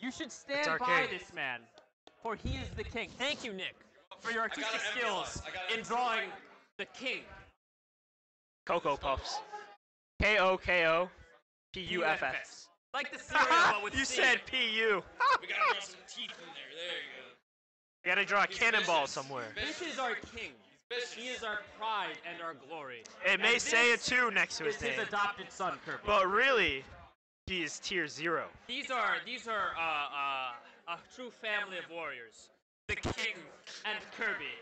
You should stand by this man, for he is the king. Thank you, Nick, for your artistic skills lot. I got an in drawing the king. Cocoa Puffs. K O K O P U F F. Like the cereal, but with You said P U. We gotta draw some teeth in there. There you go. You gotta draw a He's cannonball vicious. somewhere. This is our king. He is our pride and our glory. It may And say a this two next to is his his name, adopted son, Kirby. but really, he is tier zero. These are these are uh, uh, a true family of warriors. The king and Kirby.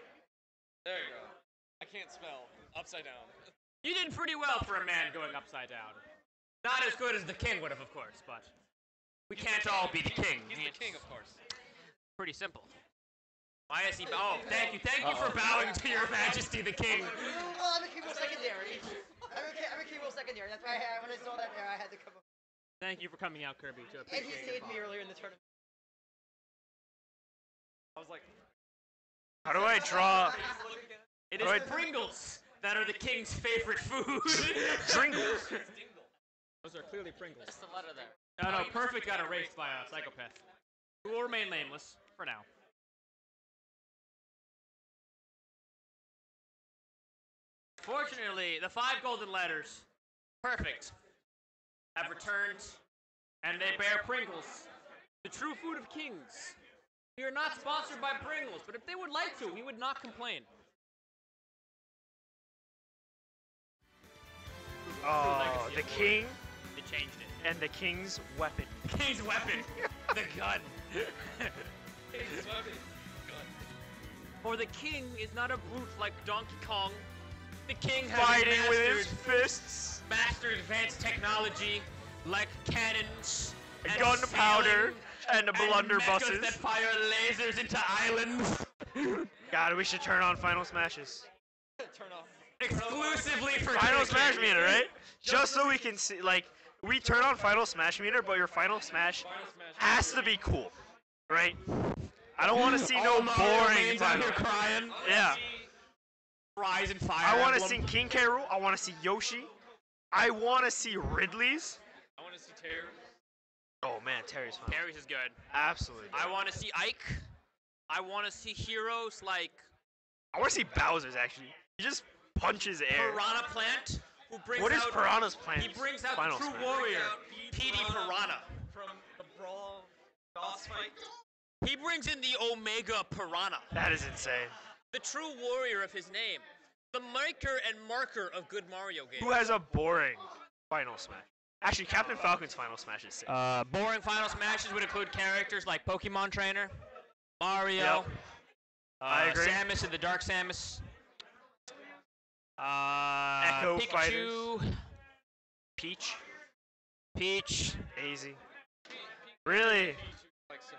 There you go. I can't spell. Upside down. You did pretty well for a man going upside down. Not as good as the king would have, of course, but we can't all be the king. He's the king, of course. Pretty simple. Why is he? Oh, thank you, thank you for bowing to your Majesty the King. Well, I'm a Kimo secondary. I'm a, Ki- I'm a Kimo secondary. That's why I had, when I saw that there, I had to come up. Thank you for coming out, Kirby. To And he saved me earlier in the tournament. I was like, How do I draw It is Alright. Pringles that are the king's favorite food. Pringles? Those are clearly Pringles. Just the letter there. No, no, Perfect got erased by a psychopath. Who will remain nameless for now. Fortunately, the five golden letters, Perfect, have returned, and they bear Pringles, the true food of kings. We are not sponsored by Pringles, but if they would like to, we would not complain. Oh, the king They changed it. and the king's weapon. King's weapon, the gun. King's weapon. For the king is not a brute like Donkey Kong. The king has Fighting with his fists. Mastered advanced technology like cannons, and Gunpowder and and blunderbusses. mechas that fire lasers into islands. God, we should turn on Final Smashes. Turn off. Exclusively for Final. Smash meter, right? Just so we can see, like, we turn on Final Smash meter, but your Final Smash has to be cool, right? I don't want to see no boring mains out Final. here crying. Yeah, Rise and fire. I want to see King K. Rool. I want to see Yoshi. I want to see Ridley's. I want to see Terry. Oh man, Terry's fun. Terry's is good. Absolutely. I want to see Ike. I want to see heroes like I want to see Bowser's actually. He just punches air. Piranha Plant, who brings What is out Piranha's plan? He brings out Final the true Smash. warrior, Petey Piranha. From the Brawl boss fight. He brings in the Omega Piranha, That is insane. the true warrior of his name, the maker and marker of good Mario games. Who has a boring Final Smash? Actually, Captain Falcon's Final Smash is sick. uh, boring Final Smashes would include characters like Pokemon Trainer, Mario, Yep. uh, I agree. Samus and the Dark Samus, uh, Echo Pikachu, Fighters. Peach, Peach. Daisy. Really?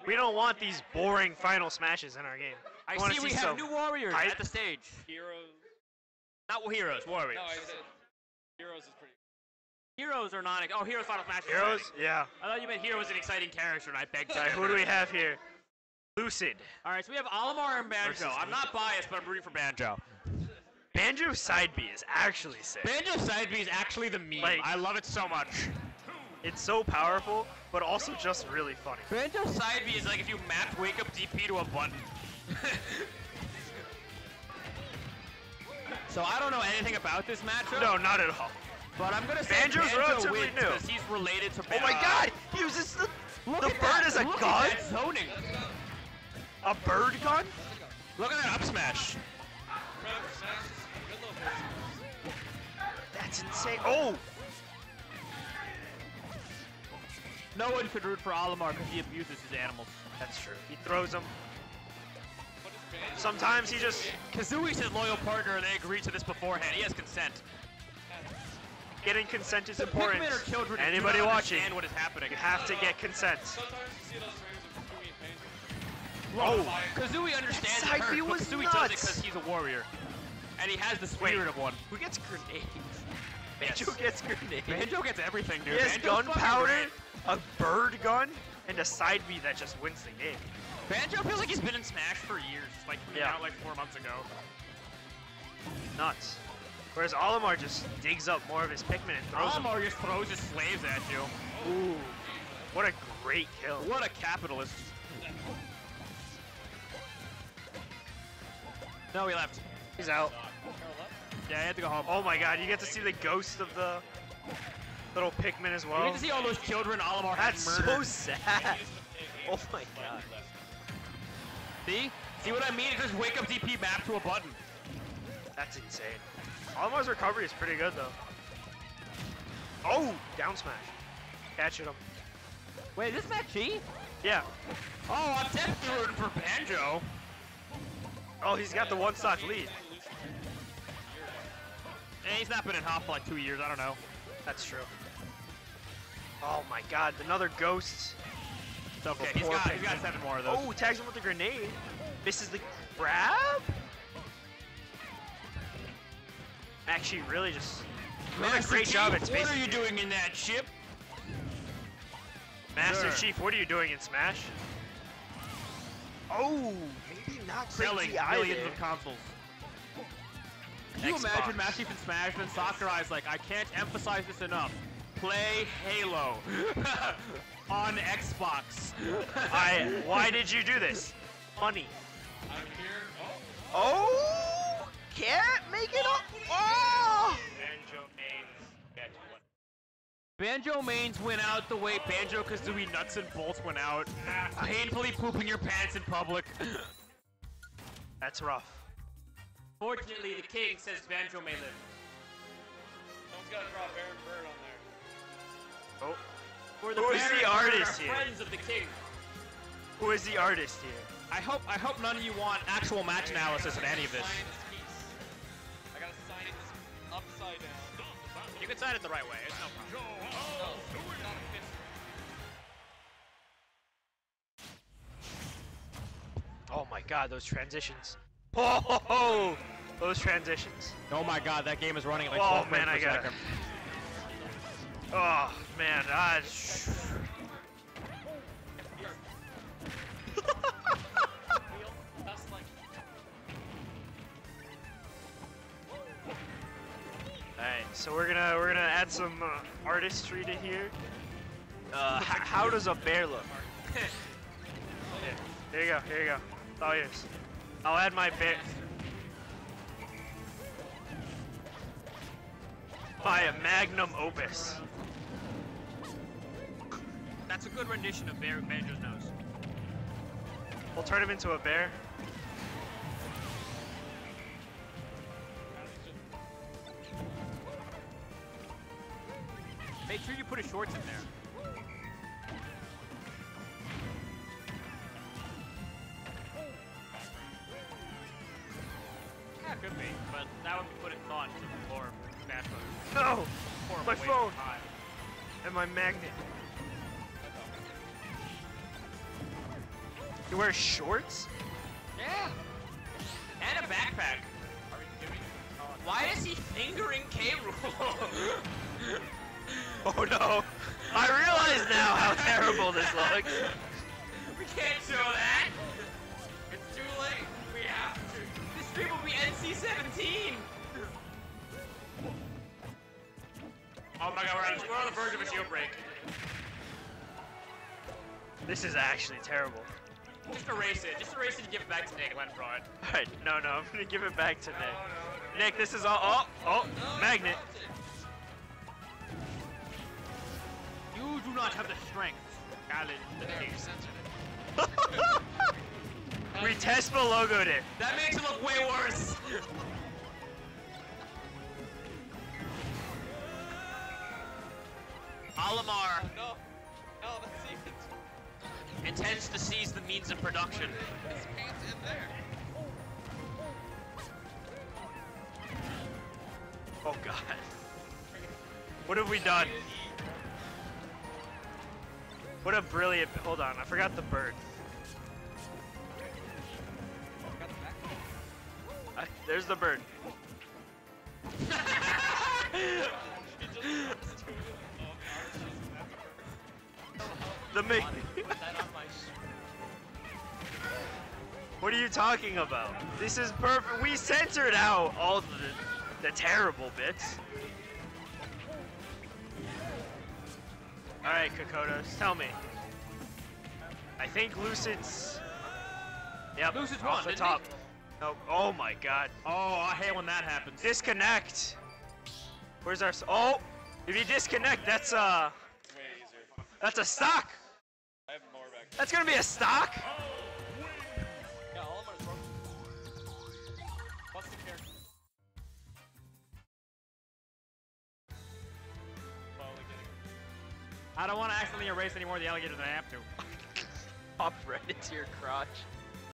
We don't want these boring Final Smashes in our game. I wanna see we have some new warriors hype. at the stage. heroes. Not heroes, warriors. No, I said heroes is pretty. Heroes are not. Oh, Heroes Final Smash. Heroes? exciting. Yeah. I thought you meant Hero was an exciting character, and I begged. Sorry, who do we have here? Lucid. All right, so we have Olimar and Versus Banjo. I'm not biased, but I'm rooting for Banjo. Banjo Side B is actually sick. Banjo Side B is actually the meme. Like- I love it so much. It's so powerful, but also just really funny. Banjo Side B is like if you mapped Wake Up DP to a button. so I don't know anything about this matchup. No, not at all. But I'm gonna say Banjo's Banjo wins because he's related to. Oh my god! He uses the, Look the bird as a Look gun? At that zoning. A bird gun? Look at that up smash. Remember, Smash is good little person. That's insane. Oh! No one could root for Olimar because he abuses his animals. That's true. He throws them. Banjo? Sometimes he just Kazooie's his loyal partner, and they agreed to this beforehand. He has consent. getting consent is The important. Pikmin are children. Anybody watching, what is happening. you have to get consent. Sometimes you see those frames of Kazooie. Oh! Kazooie understands That B was Kazooie does it because he's a warrior. And he has the Wait. spirit of one. Who gets grenades? Yes. Gets grenades. Banjo gets everything, dude. He has gunpowder, a bird gun, and a side B that just wins the game. Banjo feels like he's been in Smash for years. Like, Yeah. out like four months ago. Nuts. Whereas Olimar just digs up more of his Pikmin and throws them. Olimar just throws his slaves at you. Ooh. What a great kill. What a capitalist. No, he left. He's out. Yeah, he had to go home. Oh my god, you get to see the ghost of the little Pikmin as well. you get to see all those children Olimar had That's so sad. Oh my god. See? See what I mean? Just wake up DP map to a button. That's insane. Olimar's recovery is pretty good though. Oh, down smash. Catching him. Wait, is this Matt Chi? Yeah. Oh, I'm definitely rooting for Banjo. Oh, he's got the one stock lead. Eh, he's not been in Hop for like two years. I don't know. That's true. Oh my god, another ghost. It's okay. Oh, He's poor got, he's got seven more of those. Oh, tags him with the grenade. Misses the grab? Actually, really just doing a Master great job at Chief, space. What are you doing in that ship? Master Sure. Chief, what are you doing in Smash? Oh, maybe not Selling crazy millions of consoles. Can you Xbox. imagine Master Chief in Smash and then Sakurai's like, I can't emphasize this enough. Play Halo on Xbox. I. Why did you do this? Money. I'm here. Oh, Oh, can't make it up. Oh. Banjo mains. Banjo mains went out the way Banjo Kazooie nuts and bolts went out. Painfully pooping your pants in public. That's rough. Fortunately, the king says Banjo may live. Someone's got to draw Baron Bird on there. Oh, For Who is the artist here? Friends of the king. who is the artist here? I hope I hope none of you want actual match analysis in any of this. Sign this piece. I gotta sign it this upside down. You can sign it the right way. It's no problem. No, it's not a fist. Oh my god, those transitions. Oh, ho, ho, those transitions. Oh my god, that game is running at like Oh, 12 man, frames I per gotta- second. Oh man, sh- Alright, so we're gonna we're gonna add some uh, artistry to here. Uh, how does a bear look? Here, here you go, here you go. It's all yours. I'll add my bear. My magnum opus. That's a good rendition of Bear Banjo's nose. We'll turn him into a bear. Make sure you put his shorts in there. Yeah, could be, but that would be putting thought into the of Smash Bros. No! Horrible My phone. And my magnet. You wear shorts? Yeah. And a backpack. Are we doing? Why is he fingering K. Rool? Oh no! I realize now how terrible this looks. we can't show that. It's too late. We have to. This stream will be NC-17. Oh my god, we're on, we're on the verge of a jailbreak. This is actually terrible. Just erase it. Just erase it and give it back to Nick. Let him draw it. Alright, no, no, I'm gonna give it back to Nick. Nick, this is all. Oh, oh, magnet. You do not have the strength. Alan, the There, we censored it. we Tespa logoed it. That makes it look way worse. Olimar No, no, that's even. intends to seize the means of production. His pants in there. Oh god. What have we done? What a brilliant. Hold on, I forgot the bird. Got the back. I, there's the bird. a The mig. Put that on my What are you talking about? This is perfect. We censored out all the, the terrible bits. All right, Kokotos, tell me. I think Lucid's. Yep. Lucid's off won, the didn't top. Oh, oh my God. Oh, I hate when that happens. Disconnect. Where's our? Oh, if you disconnect, that's uh, that's a stock. I have more back. That's gonna be a stock. Yeah, all of them are broken. What's the character? I don't want to accidentally erase any more of the alligators than I have to. Pop right into your crotch.